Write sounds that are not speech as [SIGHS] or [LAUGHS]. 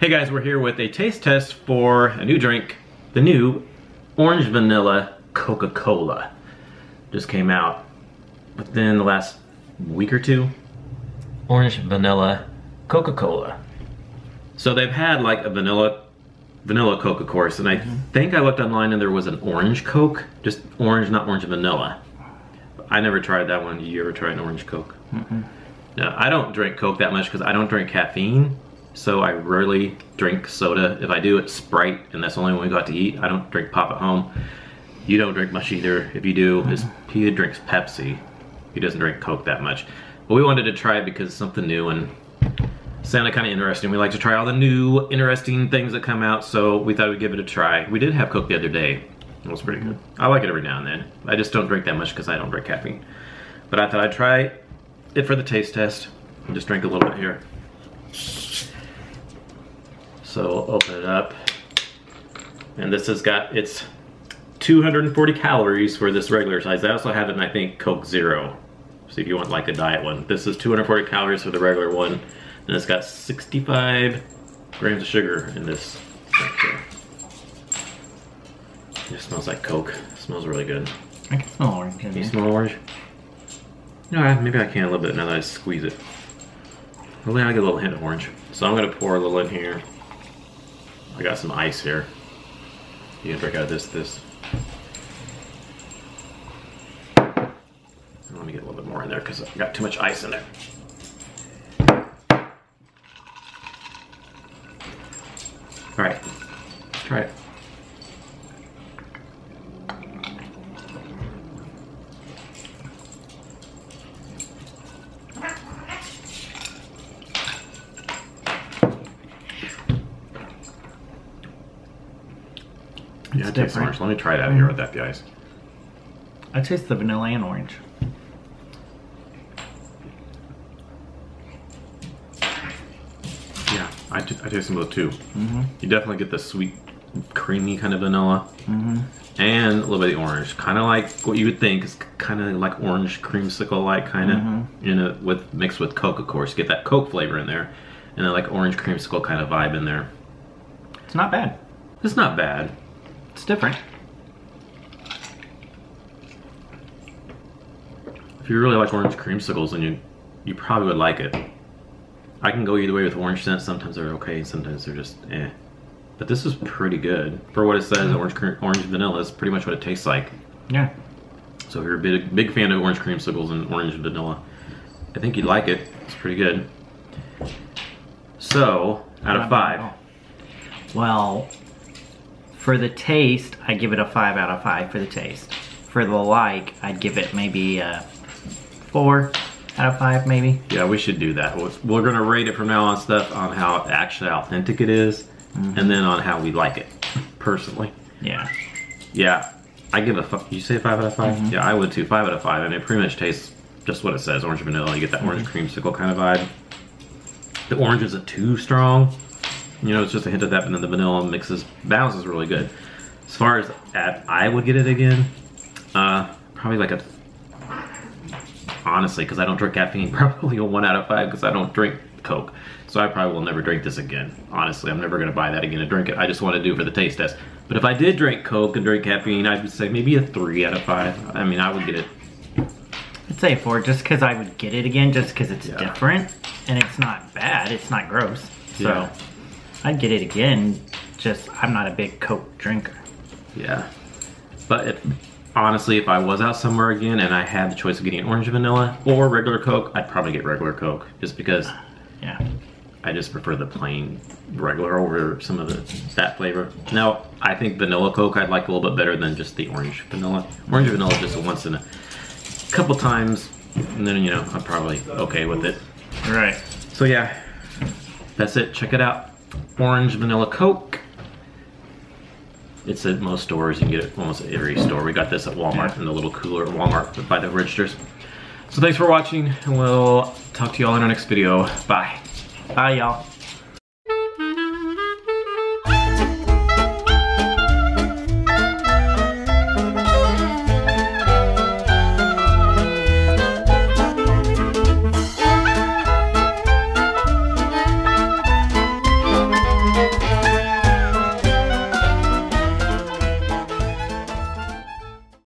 Hey guys, we're here with a taste test for a new drink, the new Orange Vanilla Coca-Cola. Just came out within the last week or two. Orange Vanilla Coca-Cola. So they've had like a vanilla vanilla Coke, of course, and I Mm-hmm. think I looked online and there was an orange Coke, just orange, not orange vanilla. I never tried that one. You ever tried an orange Coke? No, I don't drink Coke that much because I don't drink caffeine. So I rarely drink soda. If I do, it's Sprite, and that's only when we go out to eat. I don't drink pop at home. You don't drink much either. If you do, he drinks Pepsi. He doesn't drink Coke that much. But we wanted to try it because it's something new and sounded kind of interesting. We like to try all the new, interesting things that come out, so we thought we'd give it a try. We did have Coke the other day. It was pretty good. I like it every now and then. I just don't drink that much because I don't drink caffeine. But I thought I'd try it for the taste test. just drink a little bit here. So we'll open it up. And this has got, it's 240 calories for this regular size. They also have it in, I think, Coke Zero. So if you want like a diet one. This is 240 calories for the regular one. And it's got 65 grams of sugar in this. It smells like Coke. It smells really good. I can smell orange. Can you smell orange? No, maybe I can a little bit now that I squeeze it. Hopefully I get a little hint of orange. So I'm gonna pour a little in here. I got some ice here. You can drink out of this, this. Let me get a little bit more in there because I got too much ice in there. All right, try it. Yeah, it tastes different. orange. Let me try it out here the ice. I taste the vanilla and orange. Yeah, I, t- I taste them both too. Mm-hmm. You definitely get the sweet, creamy kind of vanilla, Mm-hmm. and a little bit of orange. Kind of like what you would think is kind of like orange creamsicle, like kind of, Mhm. you know, with mixed with Coke, of course. Get that Coke flavor in there, and then like orange creamsicle kind of vibe in there. It's not bad. It's not bad. It's different. If you really like orange creamsicles, then you you probably would like it. I can go either way with orange scent. Sometimes they're okay, sometimes they're just eh. But this is pretty good for what it says. Orange cre- orange vanilla is pretty much what it tastes like. Yeah. So if you're a big big fan of orange creamsicles and orange vanilla, I think you'd like it. It's pretty good. So out of five, Well, for the taste, I give it a five out of five for the taste. For the like, I'd give it maybe a four out of five, maybe. yeah, we should do that. We're- gonna rate it from now on stuff on how actually authentic it is, mm-hmm. and then on how we like it personally. Yeah. Yeah, I give a. You say five out of 5 mm-hmm. Yeah, I would too. Five out of five, and it pretty much tastes just what it says: orange vanilla. You get that orange mm-hmm. creamsicle kind of vibe. The orange isn't too strong. You know, it's just a hint of that, but then the vanilla mixes balances really good. As far as at, I would get it again. Uh, probably like a. Honestly, because I don't drink caffeine, [LAUGHS] probably a one out of five because I don't drink Coke. So I probably will never drink this again. Honestly, I'm never going to buy that again and drink it. I just want to do it for the taste test. But if I did drink Coke and drink caffeine, I would say maybe a three out of five. I mean, I would get it. I'd say four just because I would get it again just because it's Yeah. different and it's not bad. It's not gross. So Yeah. I'd get it again. Just I'm not a big Coke drinker. Yeah. But if, honestly, if I was out somewhere again and I had the choice of getting orange vanilla or regular Coke, I'd probably get regular Coke just because [SIGHS] Yeah. I just prefer the plain regular over some of the that flavor. Now, I think vanilla Coke I'd like a little bit better than just the orange vanilla. Orange vanilla just once in a couple times, and then you know I'm probably okay with it. Right. So yeah, that's it. Check it out. Orange vanilla Coke. It's at most stores. You can get it almost at every store. We got this at Walmart in the little cooler at Walmart by the registers. So thanks for watching, and we'll talk to you all in our next video. Bye. Bye, y'all.